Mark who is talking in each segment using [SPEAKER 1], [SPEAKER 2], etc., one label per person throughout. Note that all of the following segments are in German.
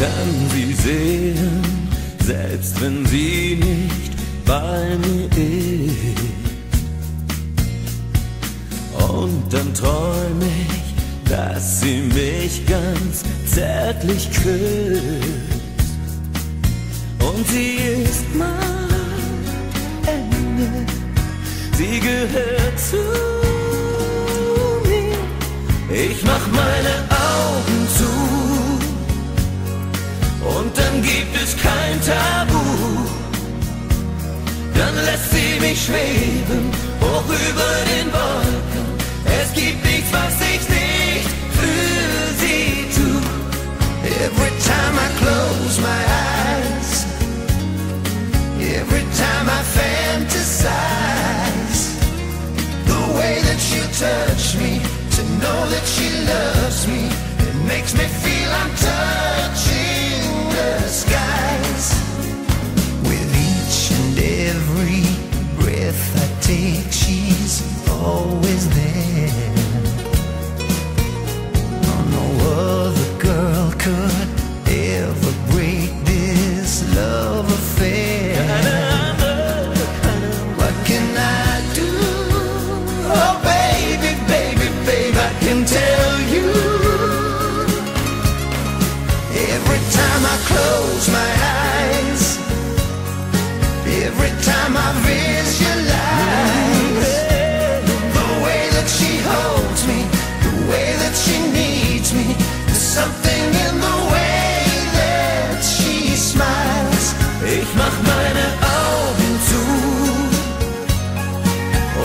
[SPEAKER 1] kann sie sehen, selbst wenn sie nicht bei mir ist. Und dann träum ich, dass sie mich ganz zärtlich küsst. Und sie ist mein Ende, sie gehört zu mir. Ich mach meine Augen lässt sie mich schweben, hoch über den Wolken. Es gibt nichts, was ich nicht für sie tu. Every time I close my eyes, every time I fantasize, the way that you touch me, to know that she loves me, it makes me feel. always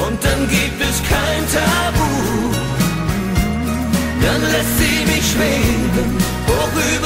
[SPEAKER 1] und dann gibt es kein Tabu. Dann lässt sie mich schweben, worüber